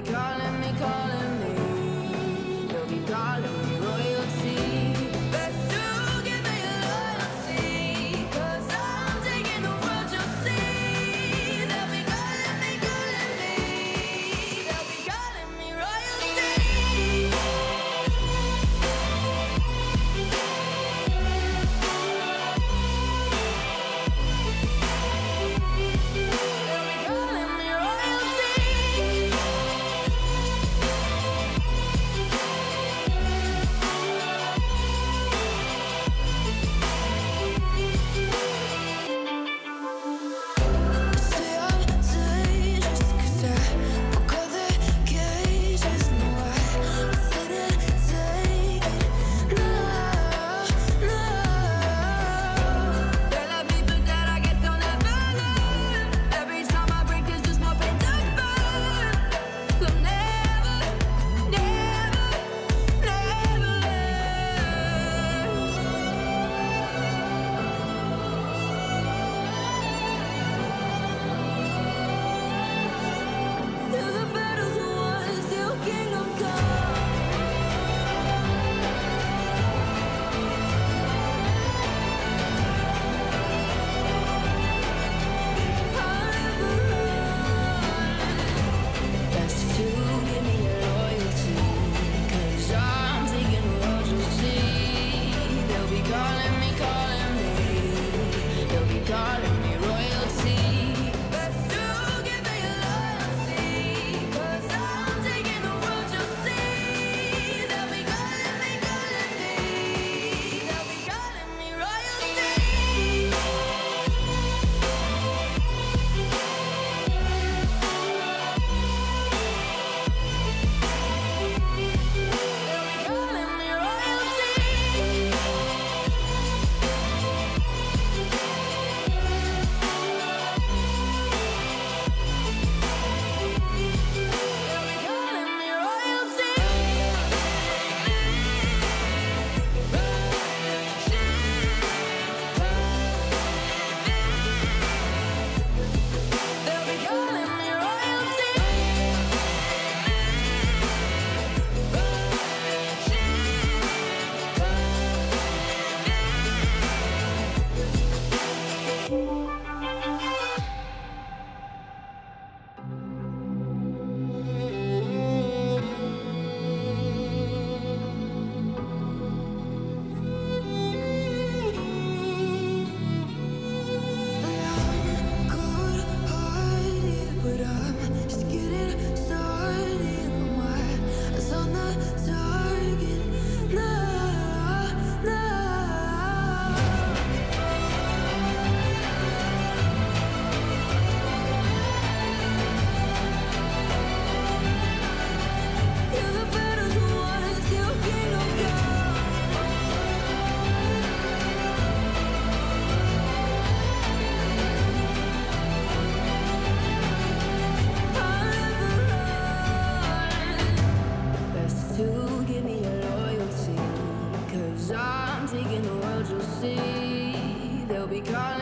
we got the